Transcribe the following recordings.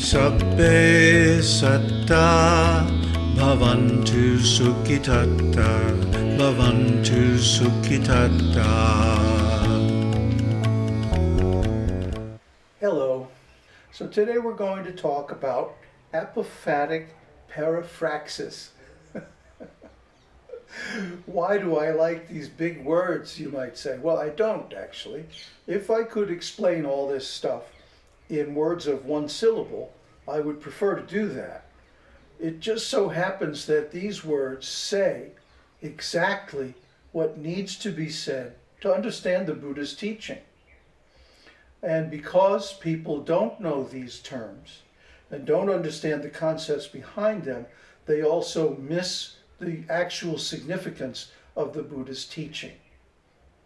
Sabbe satta bhavantu sukhitatta bhavantu sukhitatta. Hello. So today we're going to talk about apophatic periphraxis. Why do I like these big words, you might say? Well, I don't actually. If I could explain all this stuff in words of one syllable, I would prefer to do that. It just so happens that these words say exactly what needs to be said to understand the Buddha's teaching. And because people don't know these terms and don't understand the concepts behind them, they also miss the actual significance of the Buddha's teaching.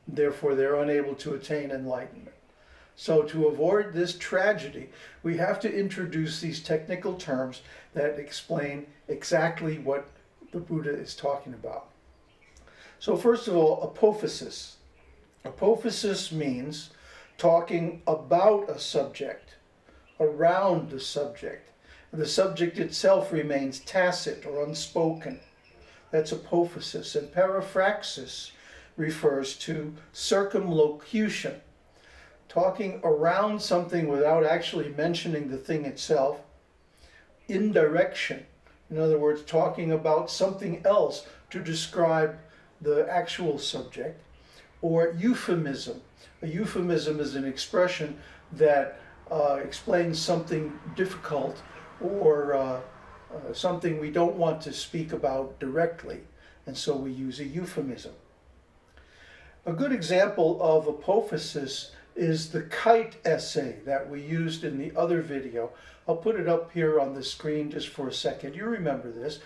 Therefore, they're unable to attain enlightenment. So, to avoid this tragedy, we have to introduce these technical terms that explain exactly what the Buddha is talking about. So, first of all, apophasis. Apophasis means talking about a subject, around the subject. The subject itself remains tacit or unspoken. That's apophasis. And periphraxis refers to circumlocution, talking around something without actually mentioning the thing itself. Indirection, in other words, talking about something else to describe the actual subject. Or euphemism. A euphemism is an expression that uh, explains something difficult or uh, uh, something we don't want to speak about directly, and so we use a euphemism. A good example of apophasis is the kite essay that we used in the other video. I'll put it up here on the screen just for a second. You remember this.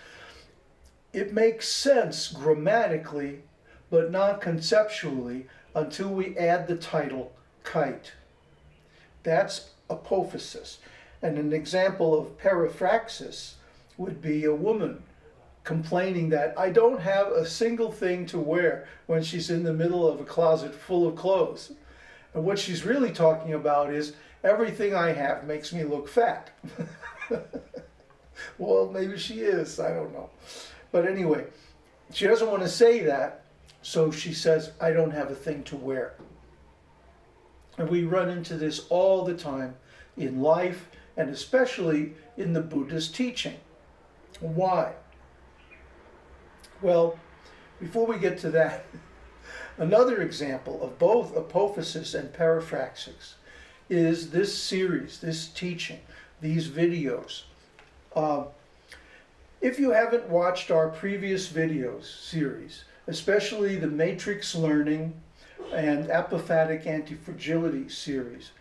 It makes sense grammatically, but not conceptually until we add the title kite. That's apophasis. And an example of periphraxis would be a woman complaining that I don't have a single thing to wear when she's in the middle of a closet full of clothes. And what she's really talking about is everything I have makes me look fat. well, maybe she is, I don't know. But anyway, she doesn't want to say that, so she says, I don't have a thing to wear. And we run into this all the time in life and especially in the Buddha's teaching. Why? Well, before we get to that, another example of both apophasis and periphraxis is this series, this teaching, these videos. Uh, if you haven't watched our previous videos series, especially the matrix learning and apophatic antifragility series,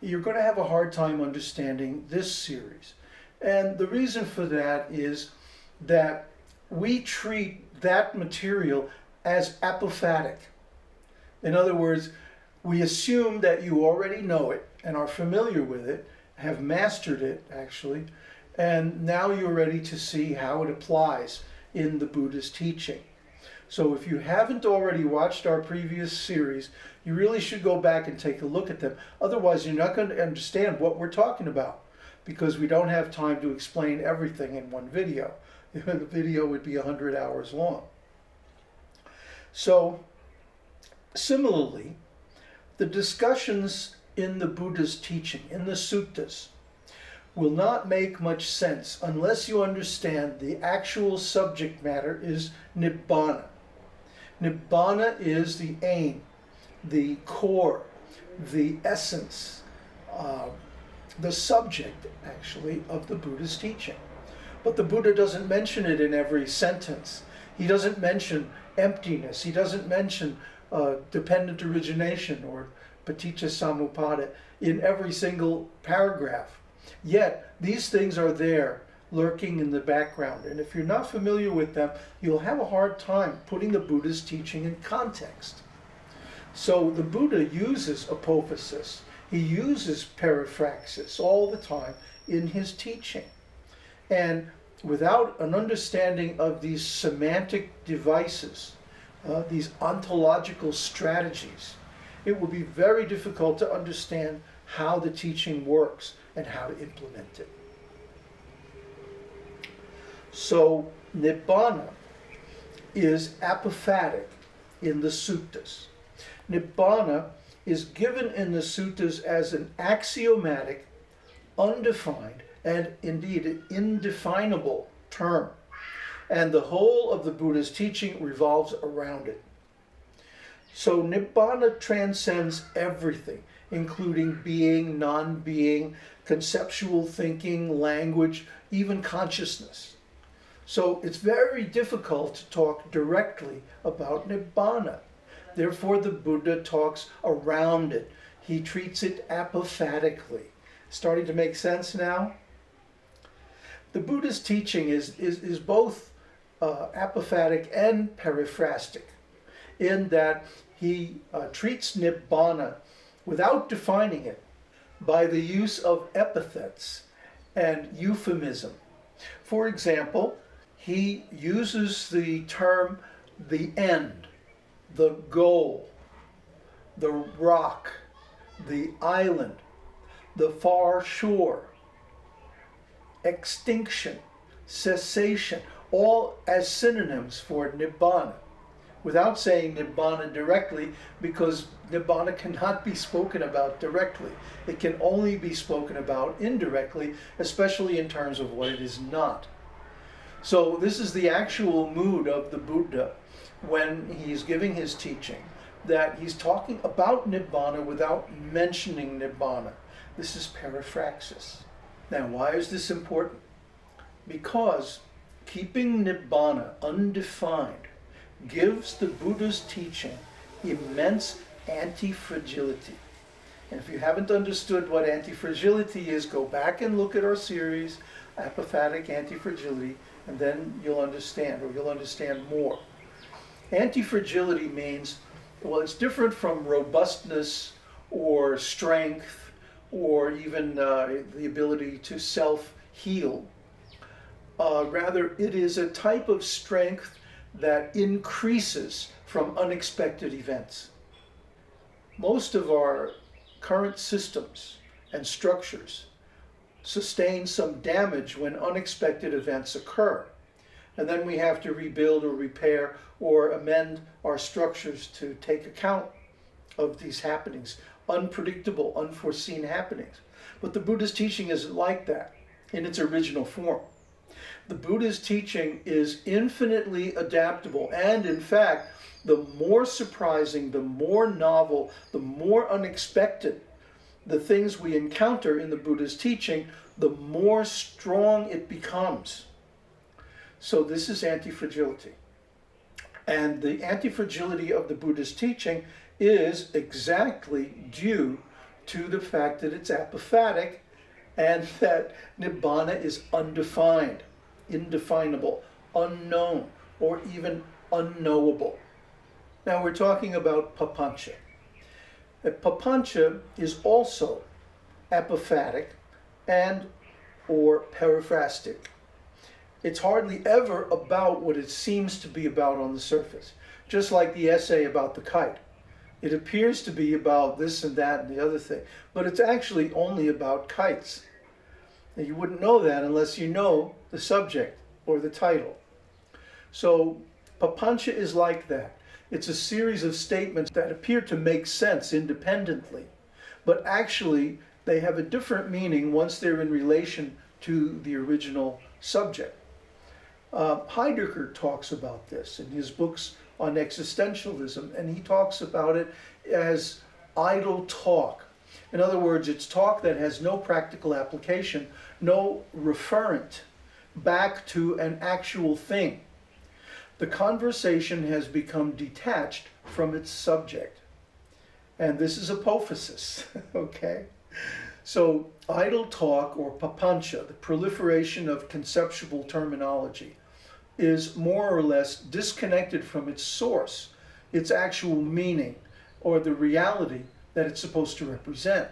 you're going to have a hard time understanding this series. And the reason for that is that we treat that material as apophatic. In other words, we assume that you already know it and are familiar with it, have mastered it actually, and now you're ready to see how it applies in the Buddha's teaching. So if you haven't already watched our previous series, you really should go back and take a look at them. Otherwise, you're not going to understand what we're talking about because we don't have time to explain everything in one video. the video would be 100 hours long. So, similarly, the discussions in the Buddha's teaching, in the suttas, will not make much sense unless you understand the actual subject matter is Nibbana. Nibbana is the aim, the core, the essence, uh, the subject, actually, of the Buddha's teaching. But the Buddha doesn't mention it in every sentence. He doesn't mention emptiness. He doesn't mention uh, dependent origination or paticca samuppada in every single paragraph. Yet, these things are there lurking in the background. And if you're not familiar with them, you'll have a hard time putting the Buddha's teaching in context. So the Buddha uses apophasis he uses periphraxis all the time in his teaching. And without an understanding of these semantic devices, uh, these ontological strategies, it will be very difficult to understand how the teaching works and how to implement it. So Nibbana is apophatic in the suttas. Nibbana is given in the suttas as an axiomatic, undefined, and indeed an indefinable term. And the whole of the Buddha's teaching revolves around it. So Nibbana transcends everything, including being, non being, conceptual thinking, language, even consciousness. So it's very difficult to talk directly about Nibbana. Therefore, the Buddha talks around it. He treats it apophatically. Starting to make sense now? The Buddha's teaching is, is, is both uh, apophatic and periphrastic, in that he uh, treats Nibbana without defining it by the use of epithets and euphemism. For example, he uses the term the end, the goal, the rock, the island, the far shore, extinction, cessation, all as synonyms for nibbana, without saying nibbana directly, because nibbana cannot be spoken about directly. It can only be spoken about indirectly, especially in terms of what it is not. So, this is the actual mood of the Buddha when he's giving his teaching, that he's talking about nibbana without mentioning nibbana. This is periphraxis. Now, why is this important? Because keeping nibbana undefined gives the Buddha's teaching immense anti-fragility. And if you haven't understood what anti-fragility is, go back and look at our series, Apophatic Anti-Fragility, and then you'll understand, or you'll understand more. Anti-fragility means, well, it's different from robustness or strength or even uh, the ability to self-heal. Uh, rather, it is a type of strength that increases from unexpected events. Most of our current systems and structures sustain some damage when unexpected events occur. And then we have to rebuild or repair or amend our structures to take account of these happenings, unpredictable, unforeseen happenings. But the Buddha's teaching isn't like that in its original form. The Buddha's teaching is infinitely adaptable, and in fact, the more surprising, the more novel, the more unexpected the things we encounter in the Buddha's teaching, the more strong it becomes. So, this is anti fragility. And the anti fragility of the Buddha's teaching is exactly due to the fact that it's apophatic and that Nibbana is undefined, indefinable, unknown, or even unknowable. Now we're talking about papancha. Papancha is also apophatic and or periphrastic. It's hardly ever about what it seems to be about on the surface, just like the essay about the kite. It appears to be about this and that and the other thing, but it's actually only about kites. And you wouldn't know that unless you know the subject or the title. So Papancha is like that. It's a series of statements that appear to make sense independently, but actually they have a different meaning once they're in relation to the original subject. Uh, Heidegger talks about this in his books on existentialism, and he talks about it as idle talk. In other words, it's talk that has no practical application, no referent back to an actual thing. The conversation has become detached from its subject. And this is apophasis, okay? So, idle talk or papancha, the proliferation of conceptual terminology, is more or less disconnected from its source, its actual meaning, or the reality that it's supposed to represent.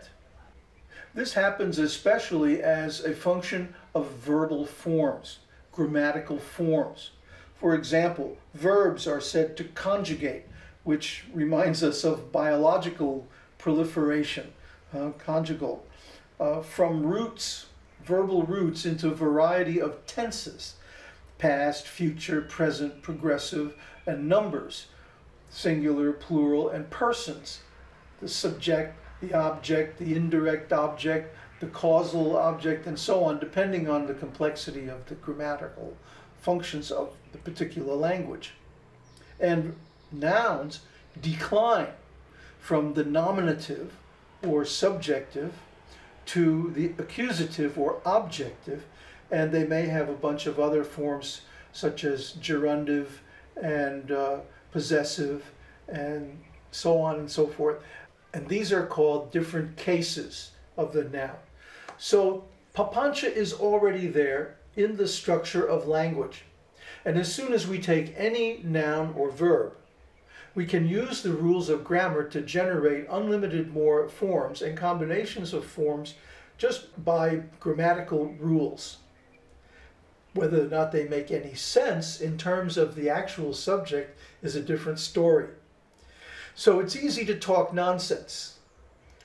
This happens especially as a function of verbal forms, grammatical forms. For example, verbs are said to conjugate, which reminds us of biological proliferation, uh, conjugal, uh, from roots, verbal roots, into a variety of tenses past, future, present, progressive, and numbers, singular, plural, and persons. The subject, the object, the indirect object, the causal object, and so on, depending on the complexity of the grammatical functions of the particular language. And nouns decline from the nominative or subjective to the accusative or objective, and they may have a bunch of other forms such as gerundive and uh, possessive and so on and so forth. And these are called different cases of the noun. So papancha is already there in the structure of language. And as soon as we take any noun or verb, we can use the rules of grammar to generate unlimited more forms and combinations of forms just by grammatical rules. Whether or not they make any sense in terms of the actual subject is a different story. So it's easy to talk nonsense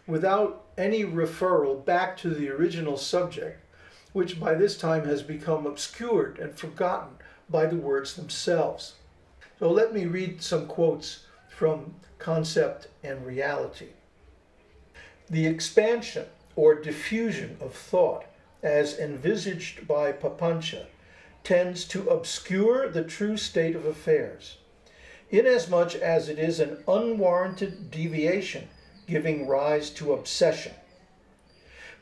without any referral back to the original subject, which by this time has become obscured and forgotten by the words themselves. So let me read some quotes from Concept and Reality. The expansion or diffusion of thought, as envisaged by Papancha, tends to obscure the true state of affairs, inasmuch as it is an unwarranted deviation giving rise to obsession.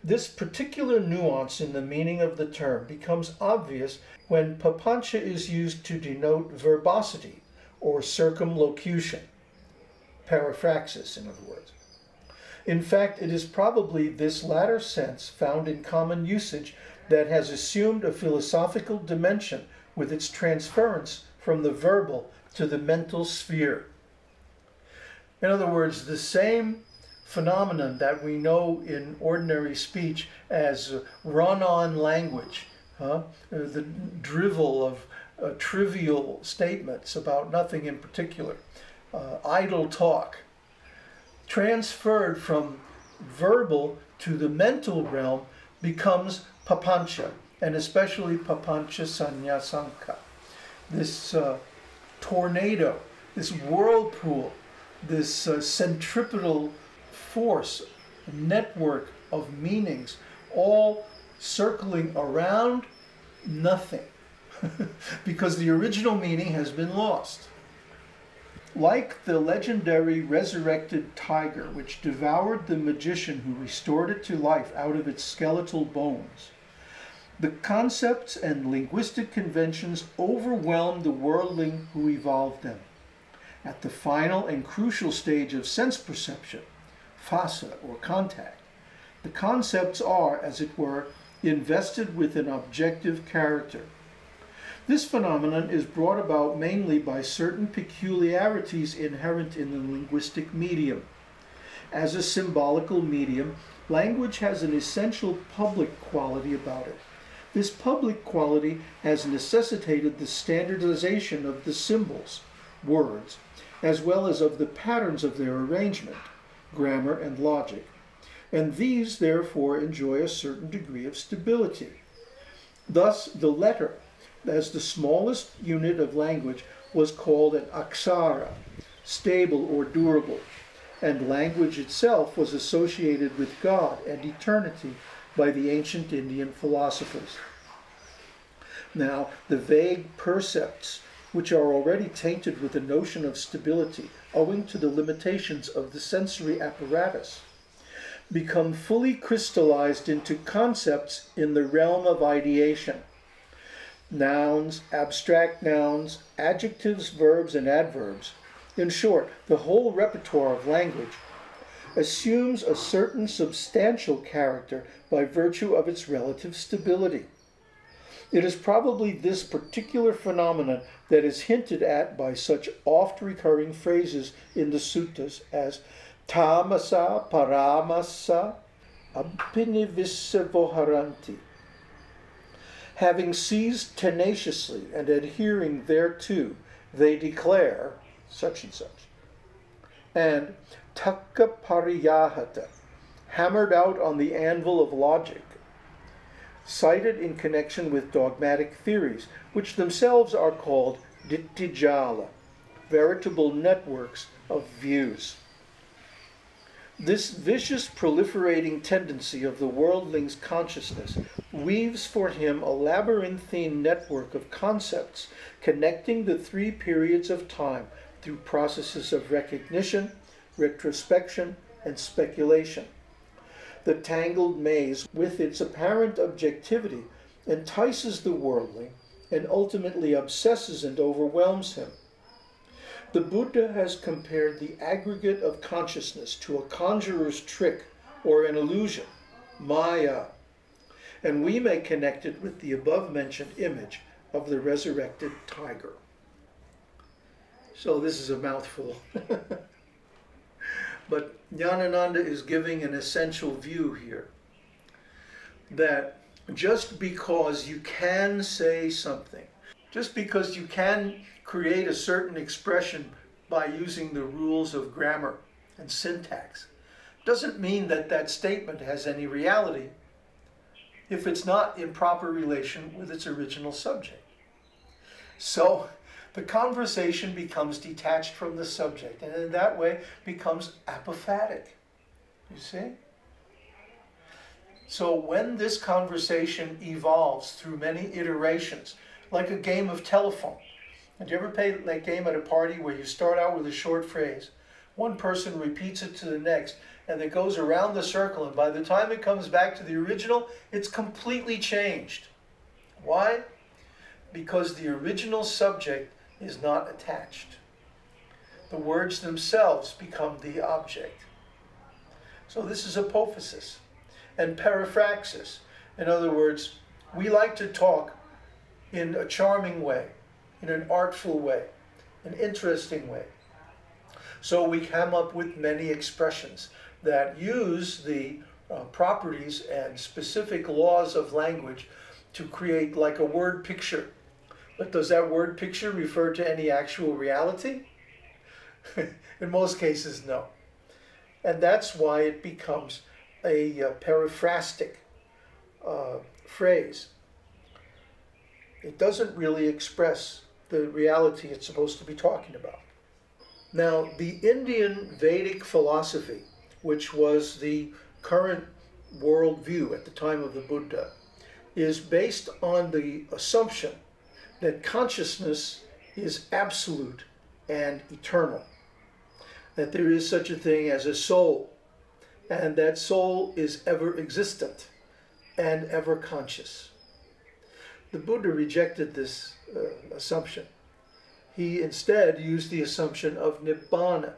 This particular nuance in the meaning of the term becomes obvious when papancha is used to denote verbosity or circumlocution, periphraxis, in other words. In fact, it is probably this latter sense found in common usage that has assumed a philosophical dimension with its transference from the verbal to the mental sphere. In other words, the same phenomenon that we know in ordinary speech as run on language, huh? the drivel of uh, trivial statements about nothing in particular, uh, idle talk, transferred from verbal to the mental realm becomes papancha, and especially papancha sanya sankha. This uh, tornado, this whirlpool, this uh, centripetal force, network of meanings, all circling around nothing, because the original meaning has been lost. Like the legendary resurrected tiger, which devoured the magician who restored it to life out of its skeletal bones, the concepts and linguistic conventions overwhelm the worldling who evolved them. At the final and crucial stage of sense perception, phassa or contact, the concepts are, as it were, invested with an objective character. This phenomenon is brought about mainly by certain peculiarities inherent in the linguistic medium. As a symbolical medium, language has an essential public quality about it. This public quality has necessitated the standardization of the symbols, words, as well as of the patterns of their arrangement, grammar, and logic. And these, therefore, enjoy a certain degree of stability. Thus, the letter, as the smallest unit of language, was called an aksara, stable or durable, and language itself was associated with God and eternity by the ancient Indian philosophers. Now, the vague percepts, which are already tainted with the notion of stability owing to the limitations of the sensory apparatus, become fully crystallized into concepts in the realm of ideation. Nouns, abstract nouns, adjectives, verbs, and adverbs, in short, the whole repertoire of language, assumes a certain substantial character by virtue of its relative stability. It is probably this particular phenomenon that is hinted at by such oft recurring phrases in the suttas as tamasa paramasa abhinivissavoharanti. Having seized tenaciously and adhering thereto, they declare such and such. And takka pariyahata, hammered out on the anvil of logic, cited in connection with dogmatic theories, which themselves are called ditthijala, veritable networks of views. This vicious proliferating tendency of the worldling's consciousness weaves for him a labyrinthine network of concepts connecting the three periods of time through processes of recognition, retrospection, and speculation. The tangled maze, with its apparent objectivity, entices the worldling and ultimately obsesses and overwhelms him. The Buddha has compared the aggregate of consciousness to a conjurer's trick or an illusion, Maya, and we may connect it with the above mentioned image of the resurrected tiger. So this is a mouthful. but Nyanananda is giving an essential view here that just because you can say something, just because you can create a certain expression by using the rules of grammar and syntax, doesn't mean that that statement has any reality if it's not in proper relation with its original subject. So the conversation becomes detached from the subject and in that way becomes apophatic. You see? So when this conversation evolves through many iterations, like a game of telephone, did you ever play that game at a party where you start out with a short phrase, one person repeats it to the next, and it goes around the circle, and by the time it comes back to the original, it's completely changed. Why? Because the original subject is not attached. The words themselves become the object. So this is apophasis and periphraxis. In other words, we like to talk in a charming way, in an artful way, an interesting way. So we come up with many expressions that use the uh, properties and specific laws of language to create like a word picture but does that word picture refer to any actual reality? In most cases, no. And that's why it becomes a uh, periphrastic uh, phrase. It doesn't really express the reality it's supposed to be talking about. Now, the Indian Vedic philosophy, which was the current worldview at the time of the Buddha, is based on the assumption that consciousness is absolute and eternal, that there is such a thing as a soul, and that soul is ever existent and ever conscious. The Buddha rejected this uh, assumption. He instead used the assumption of nibbana,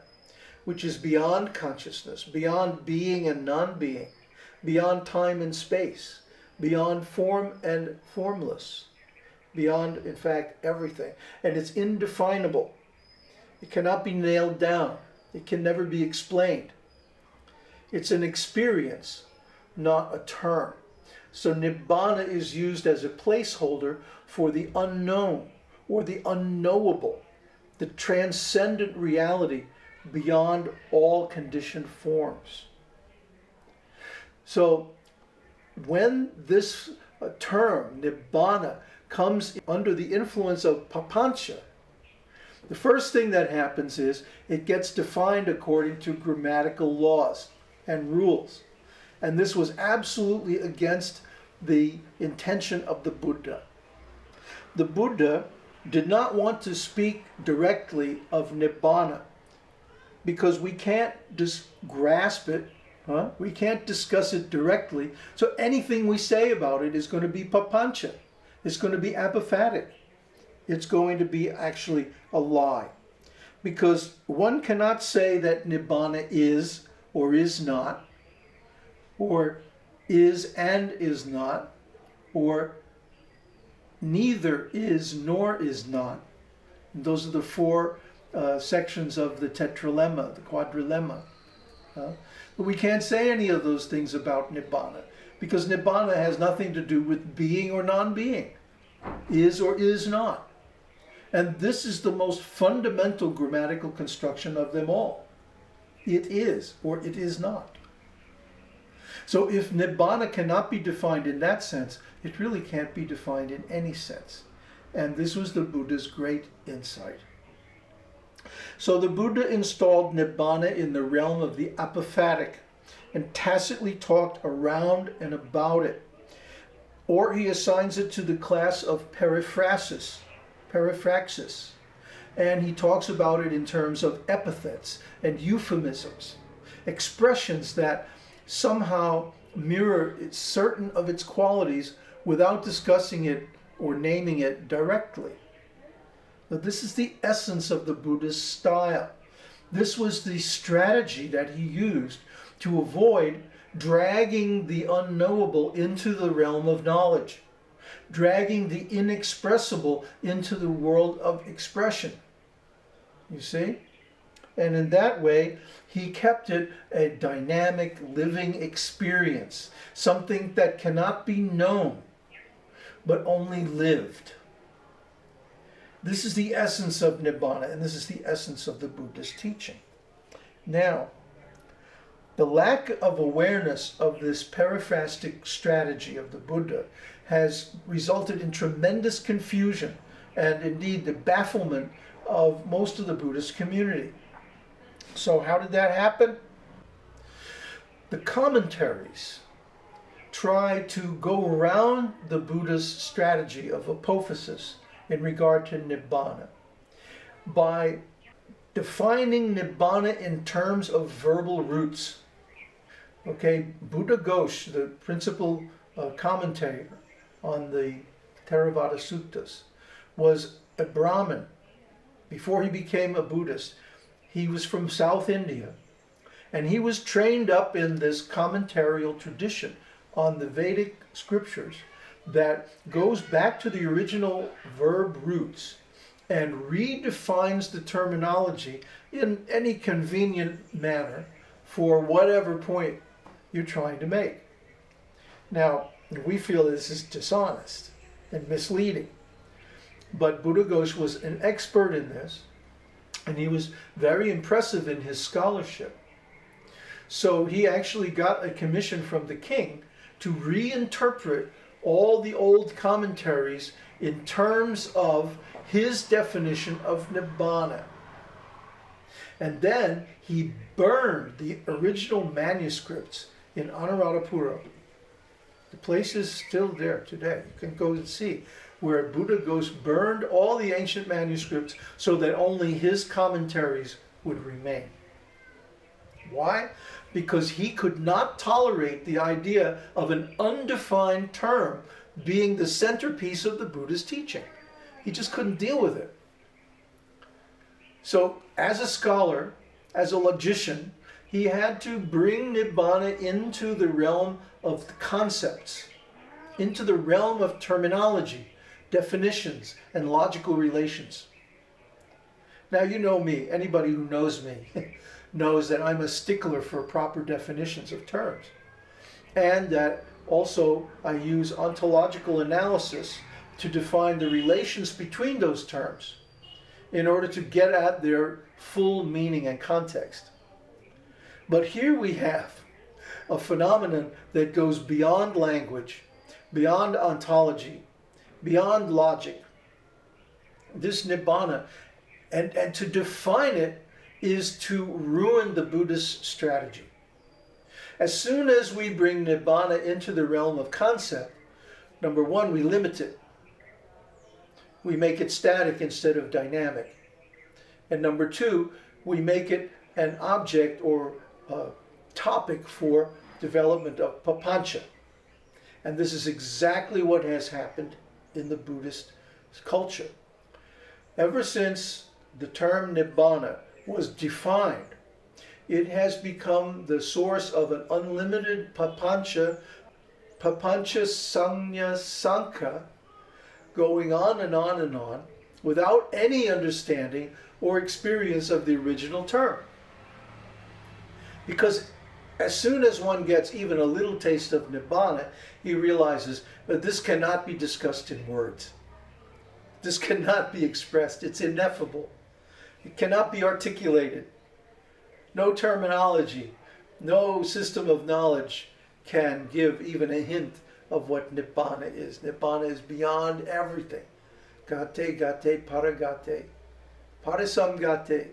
which is beyond consciousness, beyond being and non being, beyond time and space, beyond form and formless beyond, in fact, everything. And it's indefinable. It cannot be nailed down. It can never be explained. It's an experience, not a term. So Nibbana is used as a placeholder for the unknown or the unknowable, the transcendent reality beyond all conditioned forms. So when this uh, term, Nibbana, comes under the influence of papancha, the first thing that happens is it gets defined according to grammatical laws and rules. And this was absolutely against the intention of the Buddha. The Buddha did not want to speak directly of Nibbana because we can't just grasp it, huh? we can't discuss it directly. So anything we say about it is going to be papancha. It's going to be apophatic. It's going to be actually a lie. Because one cannot say that Nibbana is or is not, or is and is not, or neither is nor is not. And those are the four uh, sections of the tetralemma, the quadrilemma. Uh, but we can't say any of those things about Nibbana because nibbana has nothing to do with being or non-being, is or is not. And this is the most fundamental grammatical construction of them all. It is or it is not. So if Nibbana cannot be defined in that sense, it really can't be defined in any sense. And this was the Buddha's great insight. So the Buddha installed Nibbana in the realm of the apophatic and tacitly talked around and about it. Or he assigns it to the class of periphrasis, periphraxis. And he talks about it in terms of epithets and euphemisms, expressions that somehow mirror certain of its qualities without discussing it or naming it directly. But this is the essence of the Buddhist style. This was the strategy that he used to avoid dragging the unknowable into the realm of knowledge, dragging the inexpressible into the world of expression. You see? And in that way, he kept it a dynamic, living experience, something that cannot be known, but only lived. This is the essence of Nibbana, and this is the essence of the Buddhist teaching. Now, the lack of awareness of this periphrastic strategy of the Buddha has resulted in tremendous confusion and indeed the bafflement of most of the Buddhist community. So, how did that happen? The commentaries try to go around the Buddha's strategy of apophasis in regard to Nibbana by defining Nibbana in terms of verbal roots. Okay, Buddhaghosh, the principal uh, commentator on the Theravada Suttas, was a Brahmin before he became a Buddhist. He was from South India and he was trained up in this commentarial tradition on the Vedic scriptures that goes back to the original verb roots and redefines the terminology in any convenient manner for whatever point you're trying to make. Now, we feel this is dishonest and misleading, but Buddhaghosh was an expert in this, and he was very impressive in his scholarship. So he actually got a commission from the king to reinterpret all the old commentaries in terms of his definition of Nibbana. And then he burned the original manuscripts in Anuradhapura. The place is still there today. You can go and see where Buddhaghosh burned all the ancient manuscripts so that only his commentaries would remain. Why? Because he could not tolerate the idea of an undefined term being the centerpiece of the Buddha's teaching. He just couldn't deal with it. So, as a scholar, as a logician, he had to bring Nibbana into the realm of the concepts, into the realm of terminology, definitions, and logical relations. Now, you know me, anybody who knows me knows that I'm a stickler for proper definitions of terms, and that also I use ontological analysis to define the relations between those terms in order to get at their full meaning and context. But here we have a phenomenon that goes beyond language, beyond ontology, beyond logic. This nibbana, and, and to define it is to ruin the Buddhist strategy. As soon as we bring nibbana into the realm of concept, number one, we limit it we make it static instead of dynamic. And number two, we make it an object or a topic for development of papancha. And this is exactly what has happened in the Buddhist culture. Ever since the term nibbana was defined, it has become the source of an unlimited papancha, papancha sanya sankha, going on and on and on without any understanding or experience of the original term. Because as soon as one gets even a little taste of Nibbana, he realizes that this cannot be discussed in words. This cannot be expressed. It's ineffable. It cannot be articulated. No terminology, no system of knowledge can give even a hint of what Nibbana is. Nibbana is beyond everything. Gate, gate, paragate, parasamgate,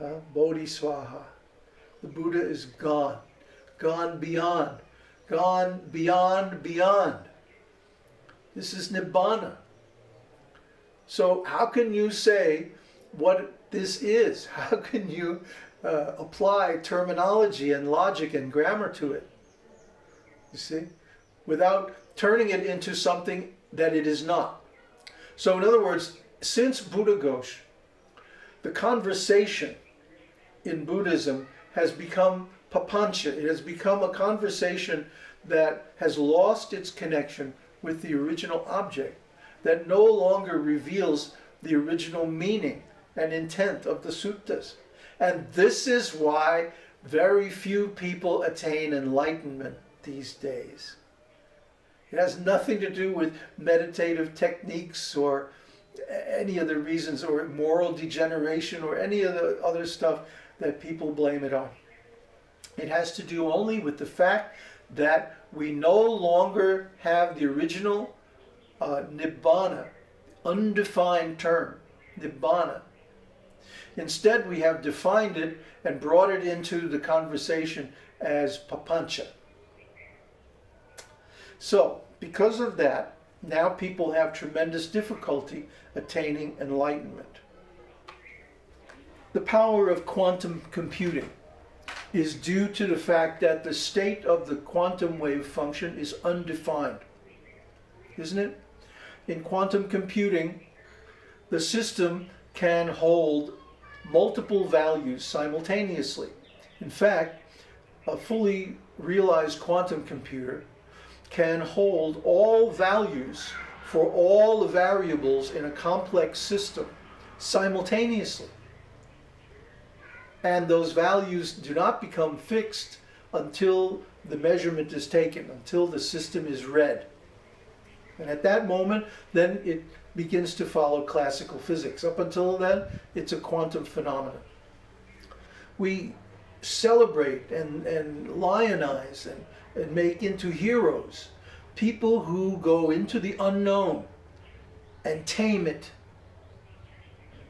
uh, bodhi svaha. The Buddha is gone, gone beyond, gone beyond, beyond. This is Nibbana. So, how can you say what this is? How can you uh, apply terminology and logic and grammar to it? You see? Without turning it into something that it is not. So, in other words, since Buddha Buddhaghosh, the conversation in Buddhism has become papancha. It has become a conversation that has lost its connection with the original object, that no longer reveals the original meaning and intent of the suttas. And this is why very few people attain enlightenment these days. It has nothing to do with meditative techniques or any other reasons or moral degeneration or any of the other stuff that people blame it on. It has to do only with the fact that we no longer have the original uh, nibbana, undefined term, nibbana. Instead, we have defined it and brought it into the conversation as papancha. So, because of that, now people have tremendous difficulty attaining enlightenment. The power of quantum computing is due to the fact that the state of the quantum wave function is undefined. Isn't it? In quantum computing, the system can hold multiple values simultaneously. In fact, a fully realized quantum computer can hold all values for all the variables in a complex system simultaneously. And those values do not become fixed until the measurement is taken, until the system is read. And at that moment, then it begins to follow classical physics. Up until then, it's a quantum phenomenon. We celebrate and, and lionize and, and make into heroes people who go into the unknown and tame it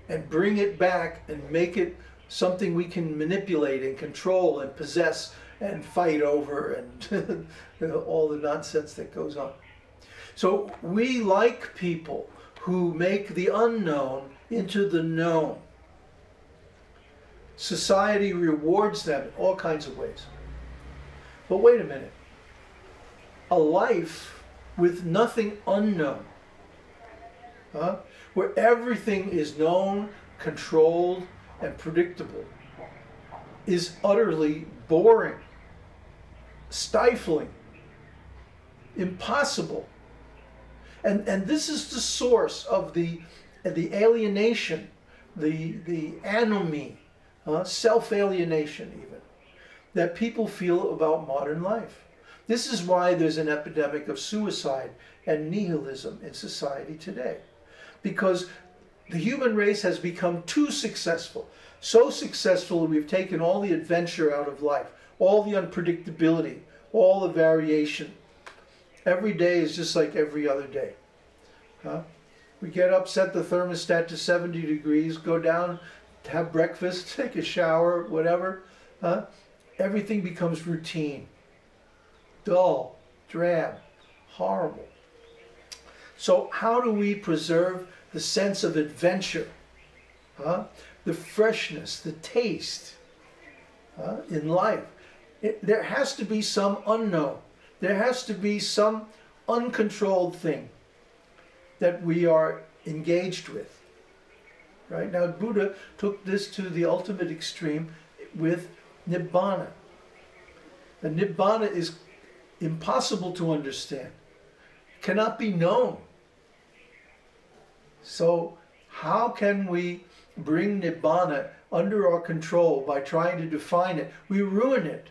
and bring it back and make it something we can manipulate and control and possess and fight over and all the nonsense that goes on. So we like people who make the unknown into the known. Society rewards them in all kinds of ways. But wait a minute. A life with nothing unknown, huh? where everything is known, controlled, and predictable, is utterly boring, stifling, impossible. And, and this is the source of the, the alienation, the, the anomie, uh, self alienation, even, that people feel about modern life. This is why there's an epidemic of suicide and nihilism in society today. Because the human race has become too successful. So successful that we've taken all the adventure out of life, all the unpredictability, all the variation. Every day is just like every other day. Huh? We get up, set the thermostat to 70 degrees, go down, have breakfast, take a shower, whatever. Huh? Everything becomes routine, dull, drab, horrible. So, how do we preserve the sense of adventure? Huh? The freshness, the taste huh? in life. It, there has to be some unknown. There has to be some uncontrolled thing that we are engaged with. Right? Now, Buddha took this to the ultimate extreme with Nibbana. And Nibbana is impossible to understand, cannot be known. So, how can we bring Nibbana under our control by trying to define it? We ruin it.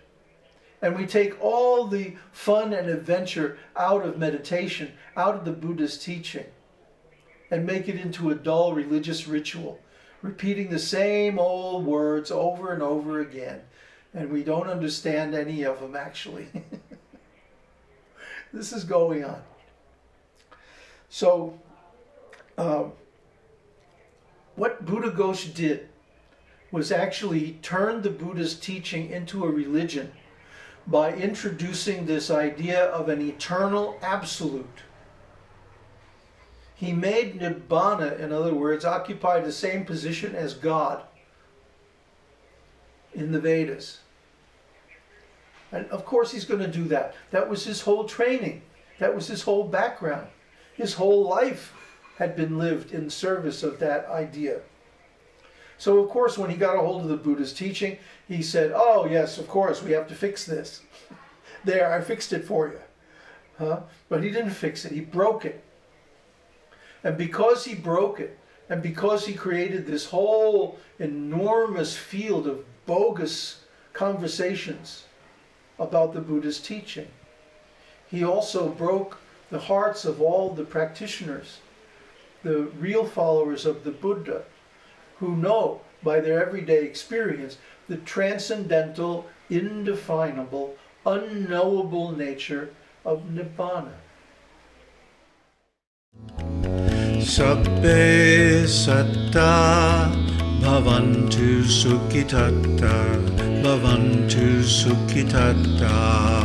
And we take all the fun and adventure out of meditation, out of the Buddha's teaching and make it into a dull religious ritual, repeating the same old words over and over again. And we don't understand any of them actually. this is going on. So, um, what Buddhaghosh did was actually turn the Buddha's teaching into a religion by introducing this idea of an eternal absolute. He made Nibbana, in other words, occupy the same position as God in the Vedas. And of course, he's going to do that. That was his whole training, that was his whole background. His whole life had been lived in service of that idea. So, of course, when he got a hold of the Buddha's teaching, he said, Oh, yes, of course, we have to fix this. there, I fixed it for you. Huh? But he didn't fix it, he broke it. And because he broke it, and because he created this whole enormous field of bogus conversations about the Buddha's teaching, he also broke the hearts of all the practitioners, the real followers of the Buddha, who know by their everyday experience the transcendental, indefinable, unknowable nature of Nibbana. Sabbe satta bhavantu sukhitatta bhavantu sukhitatta